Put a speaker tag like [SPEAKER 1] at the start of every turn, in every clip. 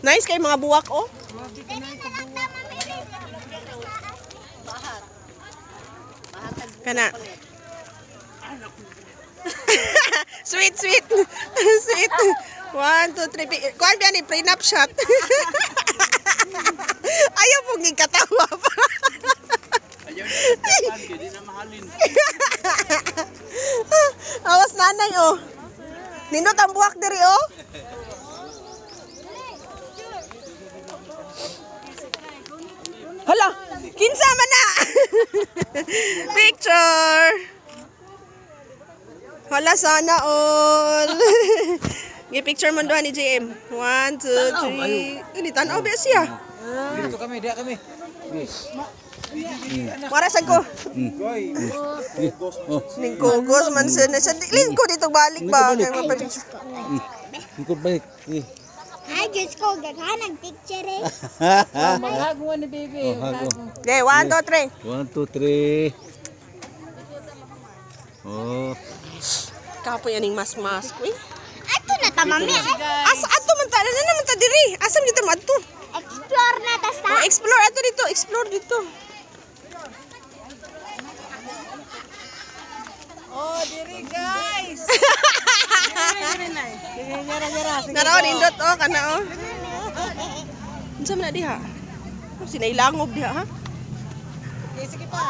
[SPEAKER 1] Nice kay mga buwak oh. Kana. sweet, sweet. sweet. One, two, three. Kuhan ba ni prenup shot? Ayaw pong katawa pa.
[SPEAKER 2] Ayaw na mahalin.
[SPEAKER 1] Awas nanay oh. Nindot ang buwak diri oh. Hala, kinsa man na. Picture. Hala sana all. Gi picture mo ni JM. One, two, three. Ini tanaw ba siya?
[SPEAKER 3] Dito kami, diya kami.
[SPEAKER 1] Marasan ko. Ning kugos man sa na dito balik ba?
[SPEAKER 3] Balik.
[SPEAKER 4] Ay, Diyos ko, picture eh.
[SPEAKER 3] Ni baby.
[SPEAKER 1] Okay, one, two, three.
[SPEAKER 3] One, two, three. Oh.
[SPEAKER 1] Kapoy aning mas-mas ko eh.
[SPEAKER 4] Ato na ta, mami.
[SPEAKER 1] Asa ato man ta na naman ta diri. Asam?
[SPEAKER 4] Explore na ta sa.
[SPEAKER 1] Oh, explore ato dito, explore dito.
[SPEAKER 5] Oh, diri guys.
[SPEAKER 1] Naraw nindot oh kana oh. Unsa man diha? Oh, sinailangob diha ha?
[SPEAKER 5] Okay, sige pa.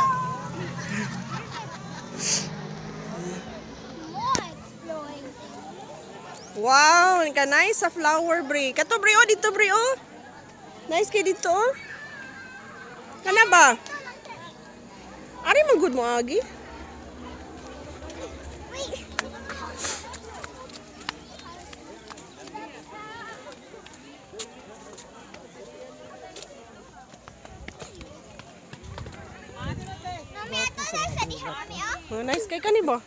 [SPEAKER 1] Wow, ka nice sa flower bre. Kato bre oh dito bre oh. Nice kay dito oh. Kana ba? Ari man good mo agi.
[SPEAKER 4] Oh.
[SPEAKER 1] Oh, nice kay kani ba?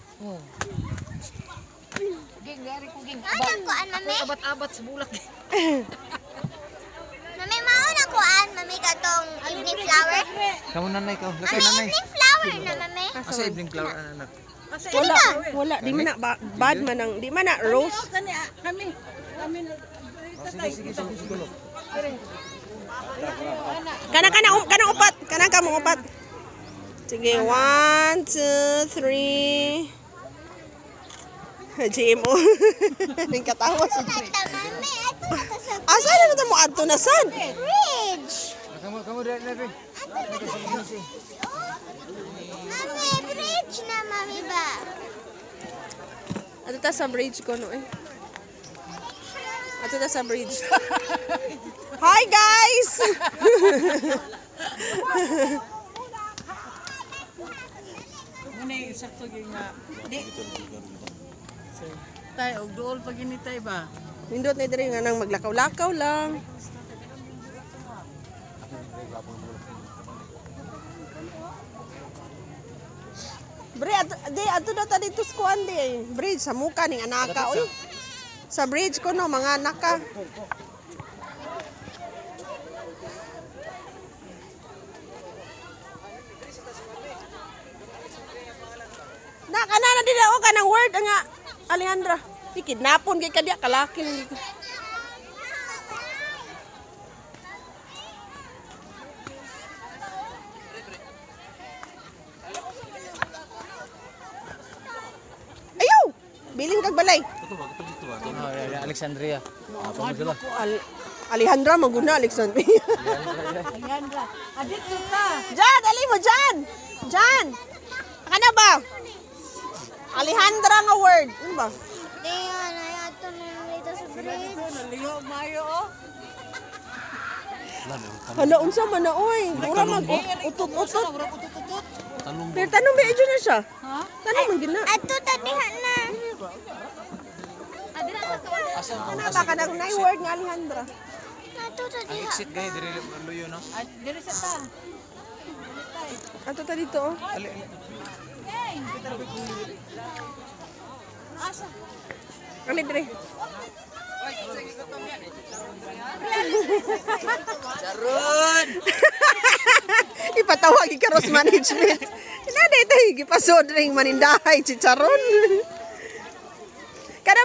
[SPEAKER 5] Ging, gari ko ging.
[SPEAKER 4] Ano ko an, mami?
[SPEAKER 5] Abat-abat sa bulak.
[SPEAKER 4] Mami, mauna ko an, mami, katong evening flower.
[SPEAKER 3] Kamu nanay ka.
[SPEAKER 4] Mami,
[SPEAKER 3] Lakay nanay.
[SPEAKER 4] evening flower na, mami.
[SPEAKER 3] Asa evening flower anak.
[SPEAKER 1] Wala, wala, di man na ba, bad man ang, di man na rose.
[SPEAKER 5] Kani, ah, kami. Kami na.
[SPEAKER 3] Sige, sige, sige, sige.
[SPEAKER 1] Kana kana um, kana upat, kana ka mo upat. Sige, one, two, three. JMO. Ning katawa sa.
[SPEAKER 4] Ata, mami, ato na sa
[SPEAKER 1] Asa na mo adto na sad?
[SPEAKER 4] bridge.
[SPEAKER 3] Kamu kamu diya nabi.
[SPEAKER 4] Mami, bridge na, mami ba?
[SPEAKER 1] Ato ta sa bridge ko no eh. Ato ta sa bridge. Hi guys.
[SPEAKER 5] Muna yung sakto ging nga. Di. Tay, og dool pag initay ba?
[SPEAKER 1] Nindot na diri nga nang maglakaw-lakaw lang. Bre, ato, di, ato na ta dito sa kuan di. eh. Bridge, sa muka ning anaka, oy. Sa bridge ko no, mga anaka. Na, kana na ako kanang word nga, Alejandra. Di kidnapon kay kadya, kalaki lang dito. Ayaw! Biling kag balay.
[SPEAKER 3] Alexandria. Apa mo sila?
[SPEAKER 1] Al Alejandra, maguna, Alexander.
[SPEAKER 5] Alejandra. Adik ka.
[SPEAKER 1] Jan, dali mo, Jan! Jan! Kana ba? Alejandra nga word. Ano ba?
[SPEAKER 4] Di, ano, ato na dito sa bridge.
[SPEAKER 5] Naliho mayo oh.
[SPEAKER 1] Hala, unsa man na, oy. Mura mag utot-utot. Pero tanong ba na siya?
[SPEAKER 5] Ha?
[SPEAKER 1] Tanong man gina.
[SPEAKER 4] Ato ta diha na.
[SPEAKER 1] Kana ba ka nang word nga Alejandra?
[SPEAKER 4] Ato ta diha.
[SPEAKER 3] Exit gay diri luyo no.
[SPEAKER 5] Ah, Diri sa ta.
[SPEAKER 1] Ato ta dito, oh.
[SPEAKER 3] Ali. ali.
[SPEAKER 1] Kami dire.
[SPEAKER 3] Charon.
[SPEAKER 1] Ipatawag ka Ross Management. Nada ito, gipasod ring manindahay, chicharon. Kana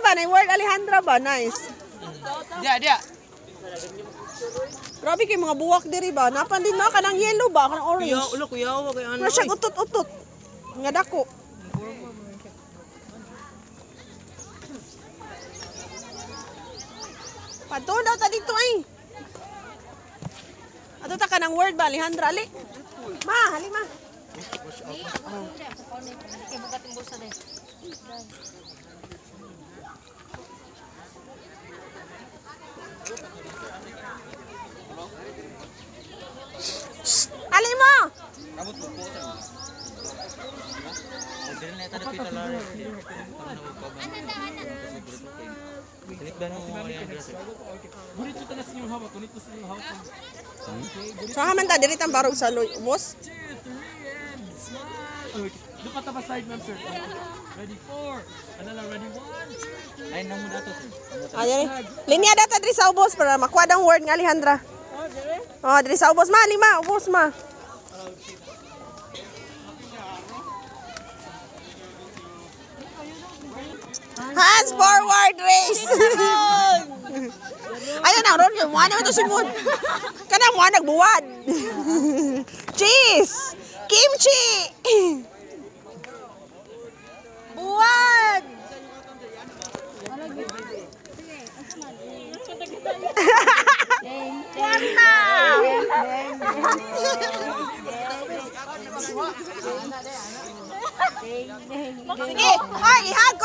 [SPEAKER 1] ba ba? Na word Alejandra ba? Nice.
[SPEAKER 3] Dia, dia.
[SPEAKER 1] Grabe kay mga buwak diri ba? Napan din na kanang yellow ba? Kanang orange.
[SPEAKER 3] Kuya, ulo kuya, wa kay ano.
[SPEAKER 1] Siya utot-utot. Nga dako. Pato daw ta dito ay. Ato ta ka ng word ba, Alejandra? Ali. Ma, hali ma. Shh!
[SPEAKER 3] Na dapita lari. Silik ba nung mga yan?
[SPEAKER 1] So haman ta diri tang barog sa loy umos.
[SPEAKER 2] Lupa tapos side ma'am sir. Ready four. Ano lang, ready one.
[SPEAKER 3] Ay, namo dato.
[SPEAKER 1] Ayan. Linya data diri sa ubos para makuha word nga Alejandra. Oh, diri sa ubos ma, lima, ubos ma. Hands forward race. Ayun na ron yung mga ito si Moon. Kanang mga nagbuwad. Cheese! Kimchi! Buwad! Wala! Sige, ay, ihag